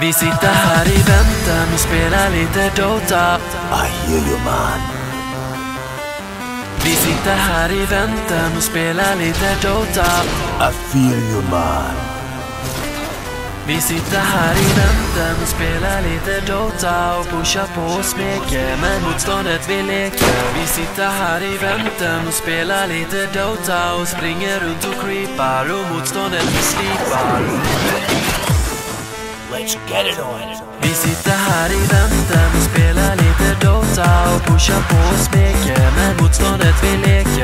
Vi sitter här i väntan och spelar lite Dota I hear you man. Vi sitter här i väntan och spelar lite Dota I feel you man. Vi sitter här i väntan och spelar lite Dota och pushar på och smeker med motståndet vi leker Vi sitter här i väntan och spelar lite Dota och springer runt och creepar och motståndet vi slipar Let's get it on. Vi sitter här i väntan och spelar lite Dota och pushar på och smeker med motståndet vi leker